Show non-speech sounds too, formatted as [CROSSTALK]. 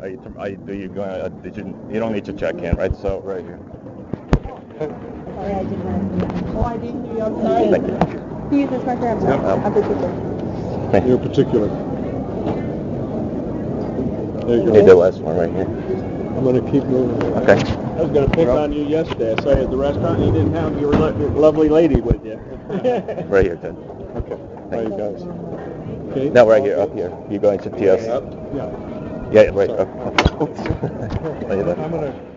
Are you, are you, do you going, uh, did you, you don't need to check in, right? So, right here. Sorry, I didn't. Oh, I didn't. I'm sorry. Thank you. Can you use this marker? I'm sorry. Um, I'm particular. Thank You're particular. There you You need the last one right here. I'm gonna keep moving. Okay. I was gonna pick on you yesterday. I saw you at the restaurant and you didn't have your lo- your lovely lady with you. [LAUGHS] Right here, Ted. Okay. How Thank you you. guys? Okay. No, right here, up here. You're going to TS. Up? Yeah. Yeah, right. Look [LAUGHS]